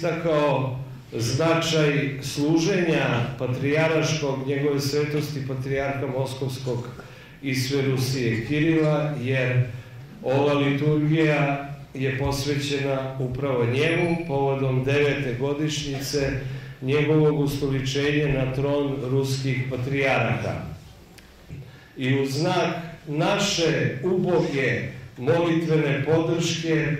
istakao značaj služenja patrijaraškog, njegove svetosti patrijarha Moskovskog sve Rusije Kirila, jer ova liturgija je posvećena upravo njemu povodom devete godišnjice njegovog ustoličenja na tron ruskih patrijaraka. I u znak naše uboge molitvene podrške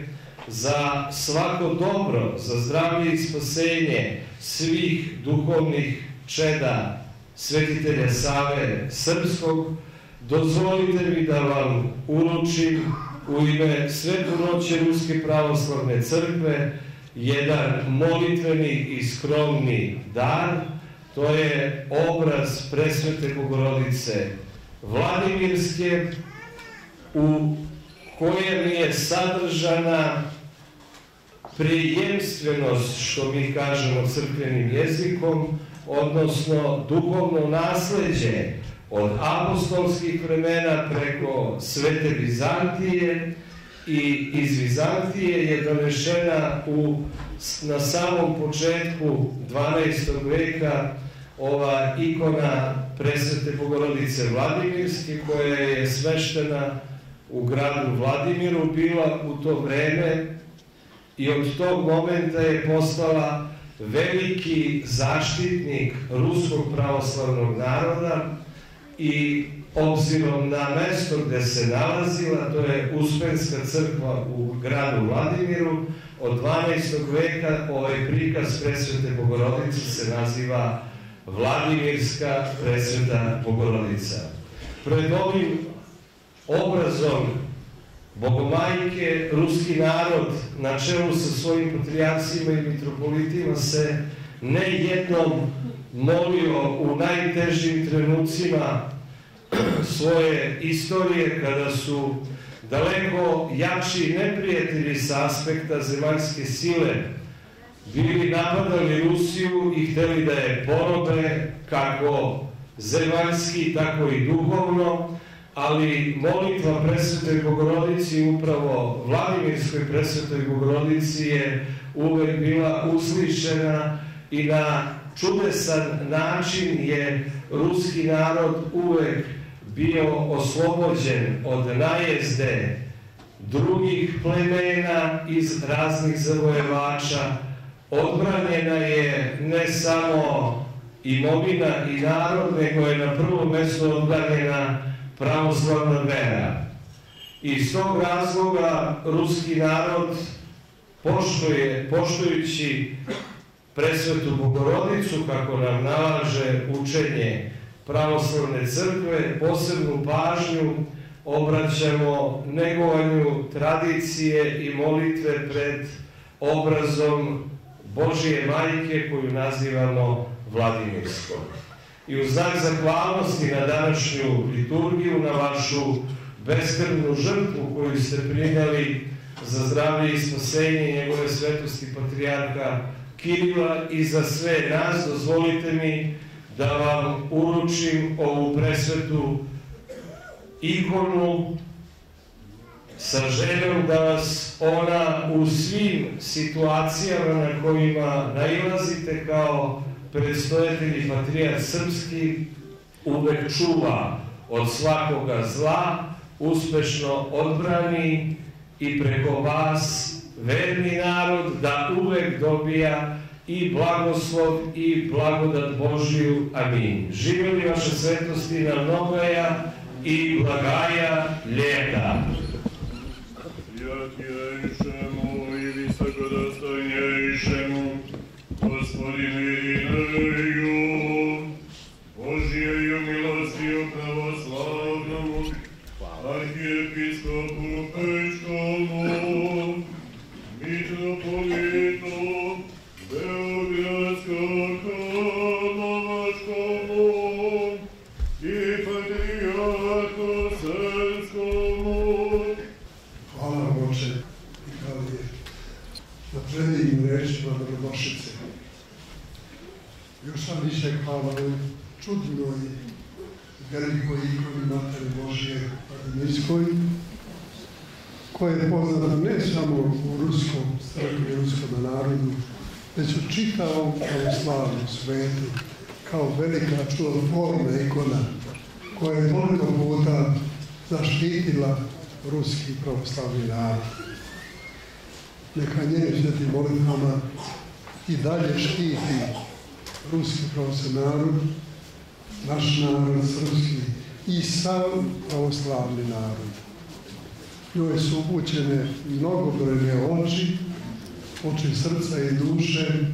za svako dobro, za zdravlje i spasenje svih duhovnih čeda svetitelja Save Srpskog, dozvolite mi da vam uručim u ime Svetonoće Ruske pravoslavne crkve jedan molitveni i skromni dar, to je obraz presvete Bogorodice Vladimirske u kojem je sadržana prijemstvenost, što mi kažemo crkvenim jezikom, odnosno duhovno nasleđe od apostolskih vremena preko Svete Bizantije i iz Vizantije je donešena u, na samom početku 12. veka ova ikona presvete Bogorodice Vladimirske koja je sveštena u gradu Vladimiru bila u to vreme i od tog momenta je postala veliki zaštitnik ruskog pravoslavnog naroda i obzirom na mesto gde se nalazila, to je Uspenska crkva u gradu Vladimiru, od 12. veka ovaj prikaz presvete Bogorodice se naziva Vladimirska presveta Bogorodica. Pred ovim obrazom Bogomajke, ruski narod na čelu sa svojim patrijarcima i mitropolitima se ne jednom molio u najtežim trenucima svoje istorije kada su daleko jači neprijatelji sa aspekta zemaljske sile bili napadali Rusiju i hteli da je porobe kako zemaljski, tako i duhovno, ali molitva presvetoj Bogorodici, upravo Vladimirskoj presvetoj Bogorodici je uvek bila uslišena i na čudesan način je ruski narod uvek bio oslobođen od najezde drugih plemena iz raznih zavojevača, odbranjena je ne samo imovina i narod, nego je na prvom mestu odbranjena pravoslavna vera. Iz tog razloga ruski narod poštuje, poštujući presvetu Bogorodicu, kako nam nalaže učenje pravoslavne crkve, posebnu pažnju obraćamo negovanju tradicije i molitve pred obrazom Božije majke koju nazivamo Vladimirskom. I u znak zahvalnosti na današnju liturgiju, na vašu beskrvnu žrtvu koju ste primali za zdravlje i spasenje njegove svetosti patrijarka Kirila i za sve nas, dozvolite mi da vam uručim ovu presvetu ikonu sa željom da vas ona u svim situacijama na kojima nailazite kao predstojatelji patrijar srpski uvek čuva od svakoga zla, uspešno odbrani i preko vas verni narod da uvek dobija i blagoslov i blagodat Božiju. Amin. Živjeli vaše svetosti na mnogoja i blagaja ljeta. Святейшему и высокодостойнейшему Господину velikoj ikoni Matere Božje Vladimирskoj, koja je poznata ne samo u ruskom crkvi, ruskom narodu, već u čitavom pravoslavnom svetu kao velika čudotvorna ikona koja je toliko puta zaštitila ruski pravoslavni narod. Neka njeni sveti molitvama i dalje štiti ruski pravoslavni narod, naš narod srpski i sam pravoslavni narod. Njoj su upućene mnogobrojne oči, oči srca i duše,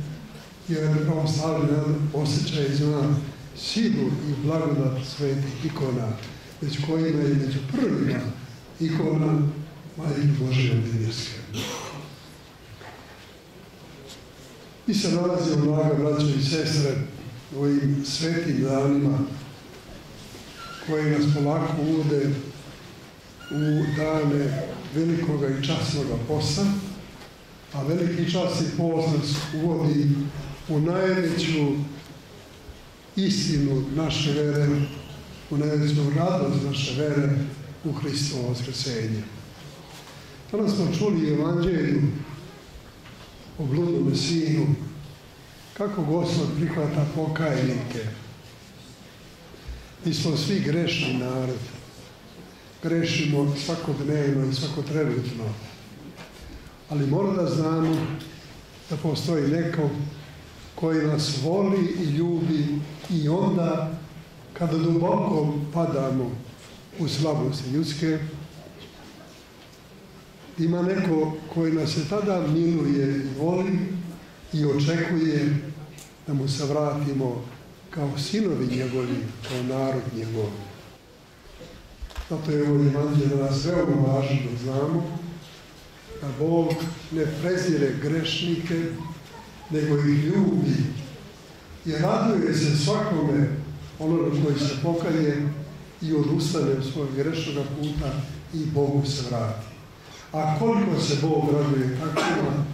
jer pravoslavni narod osjeća iz njena silu i blagodat svetih ikona, već kojima je među prvima ikona Majke Božje Odinjerske. Mi se nalazimo, draga braćo i sestre, ovim svetim danima koji nas polako uvode u dane velikoga i časnoga posta, a veliki čas i post nas uvodi u najveću istinu naše vere, u najveću radost naše vere u Hristovo vaskrsenje. Danas smo čuli evanđelju o bludnom sinu, kako Gospod prihvata pokajnike. Mi smo svi grešni narod. Grešimo svakodnevno i svakotrenutno. Ali mora da znamo da postoji neko koji nas voli i ljubi i onda kada duboko padamo u slabosti ljudske, ima neko koji nas je tada miluje i voli i očekuje da mu se vratimo kao sinovi njegovi, kao narod njegov. Zato je ovo evanđelje za nas veoma važno da znamo da Bog ne prezire grešnike, nego ih ljubi i raduje se svakome onoga koji se pokaje i odustane od svojeg grešnog puta i Bogu se vrati. A koliko se Bog raduje takvima,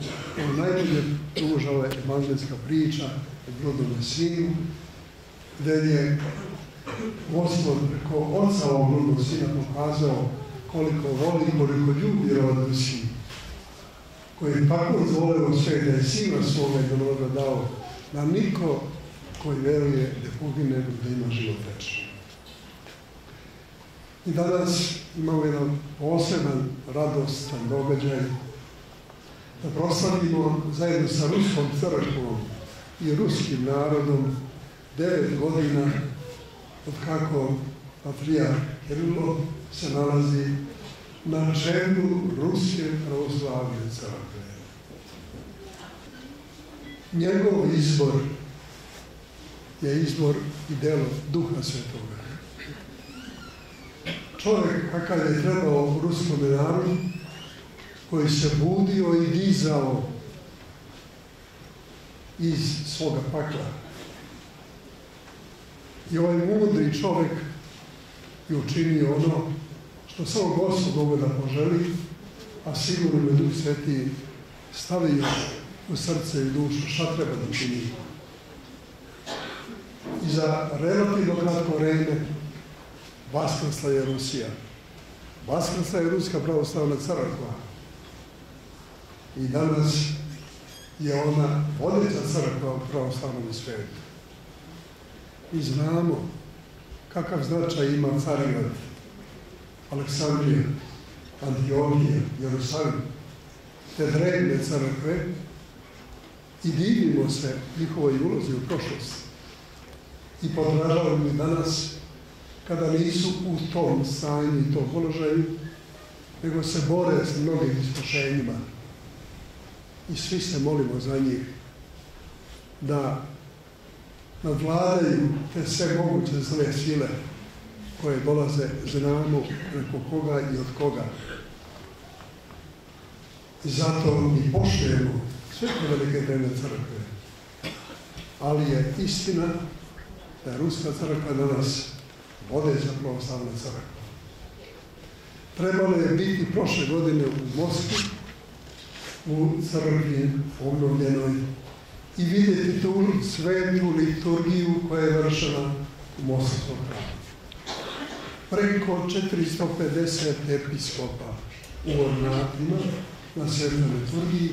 on najbolje pruža ova evanđelska priča o bludnom sinu, gdje je Gospod preko oca ovog bludnog sina pokazao koliko voli, koliko ljubi rodan sin, koji je tako zvoleo sve da je sina svoga jednoga dao, da niko koji veruje da pogine, da ima život večni. I danas imamo jedan poseban, radostan događaj da proslavimo zajedno sa Ruskom crkvom i ruskim narodom devet godina od kako patrijarh Kirilo se nalazi na čelu Ruske pravoslavne crkve. Njegov izbor je izbor i delo Duha Svetoga. Čovjek kakav je trebao ruskom narodu, koji se budio i dizao iz svoga pakla. I ovaj mudri čovjek je učinio ono što samo Gospod mogu da poželi, a sigurno me Duh Sveti stavio u srce i dušu šta treba da čini. I za relativno kratko vreme vaskrsla je Rusija. Vaskrsla je Ruska pravoslavna crkva. I danas je ona vodeća crkva u pravoslavnom svijetu. I znamo kakav značaj ima Carigrad, Aleksandrija, Antiohija, Jerusalim, te drevne crkve i divimo se njihovoj ulozi u prošlost. I podražavamo i danas kada nisu u tom stanju i tom položaju, nego se bore s mnogim iskušenjima. I svi se molimo za njih da nadvladaju te sve moguće zle sile koje dolaze znamo preko koga i od koga. I zato mi poštujemo sve te velike drevne crkve. Ali je istina da je Ruska crkva danas vodeća pravoslavna crkva. Trebalo je biti prošle godine u Moskvi, u crkvi obnovljenoj i vidjeti tu svetu liturgiju koja je vršena u hramu. Preko 450 episkopa u ornatima na svetoj liturgiji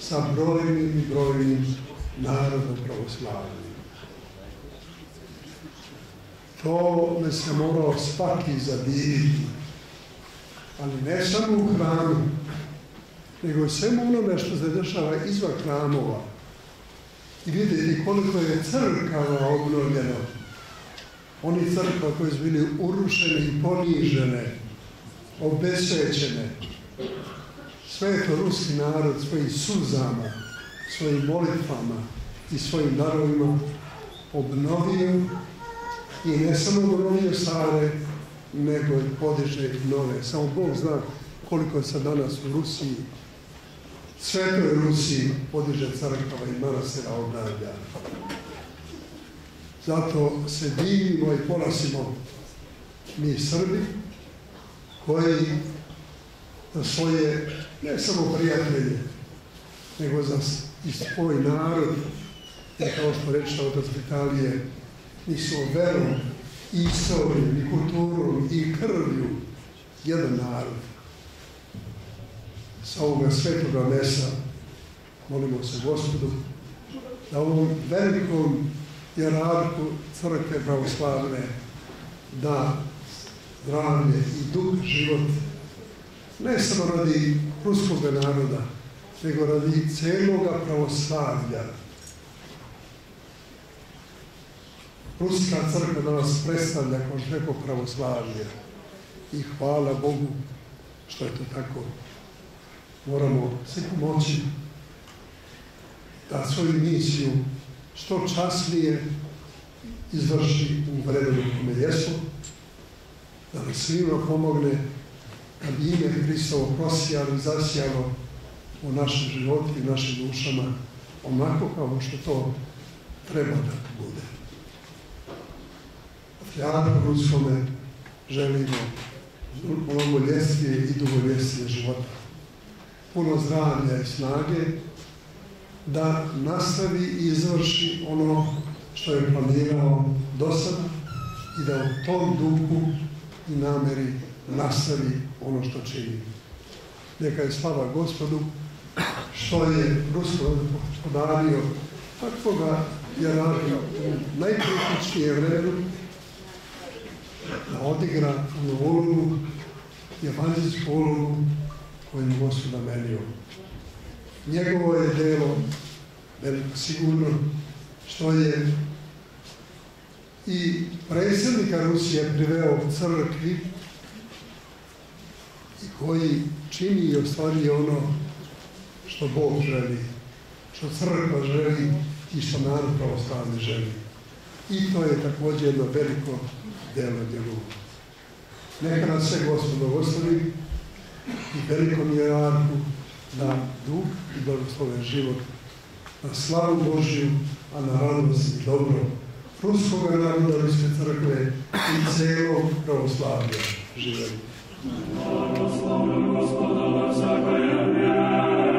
sa brojnim i brojnim narodom pravoslavnim. To me se morao spati zadiviti, ali ne samo u hramu, nego svemu onome što se dešava izvan hramova. I vidjeti koliko je crkava obnovljeno. Oni crkva koje su bili urušene i ponižene, obesvećene. Sve je to ruski narod svojim suzama, svojim molitvama i svojim darovima obnovio i ne samo obnovio stare, nego i podiže nove. Samo Bog zna koliko se danas u Rusiji, svetoj Rusiji podiže crkava i manastira obnavlja. Zato se divimo i ponosimo mi Srbi, koji za svoje, ne samo prijatelje, nego za i svoj narod, i kao što reče otac Vitalije, ni svoj verom, i istorijom, i kulturom, i krvlju, jedan narod. Sa ovoga svetoga mesa molimo se Gospodu da ovom velikom jerarku crkve pravoslavne da zdravlje i duh život ne samo radi ruskog naroda, nego radi celoga pravoslavlja. Ruska crkva danas predstavlja kao rekao pravoslavlje i hvala Bogu što je to tako. Moramo se pomoći da svoju misiju što časnije izvrši u vremenu kome jesu, da nam svima pomogne da bi ime Hristovo prosijalo i zasijalo u našem životu i našim dušama onako kao što to treba da bude. Patrijarhu Ruskome želimo mnogo ljesnije i dugovjesnije života. Puno zdravlja i snage da nastavi i izvrši ono što je planirao do sada i da u tom duhu i nameri nastavi ono što čini. Neka je slava gospodu što je Rusko podario takvoga jerarhija u najkritičnije vremenu da odigra onu ulogu, evanđelsku ulogu koju mu Gospod namenio. Njegovo je delo veliko sigurno što je i predsjednika Rusije priveo crkvi i koji čini i ostvari ono što Bog želi, što crkva želi i što narod pravoslavni želi. I to je također jedno veliko delo njegovo. Neka nas sve gospodo gospodi i velikom jerarku da duh i blagosloven život na slavu Božju, a na radost i dobro. Ruskog naroda, Ruske crkve i celog pravoslavlja. Živeli. Blagoslovno gospoda, svaka je vjera,